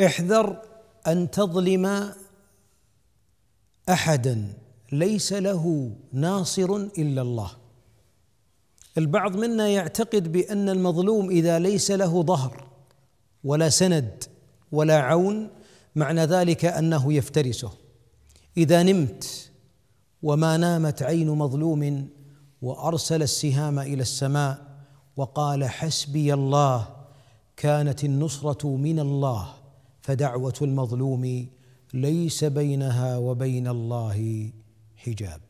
احذر أن تظلم احدا. ليس له ناصر إلا الله. البعض منا يعتقد بأن المظلوم إذا ليس له ظهر ولا سند ولا عون معنى ذلك أنه يفترسه. إذا نمت وما نامت عين مظلوم وأرسل السهام إلى السماء وقال حسبي الله كانت النصرة من الله. فدعوة المظلوم ليس بينها وبين الله حجاب.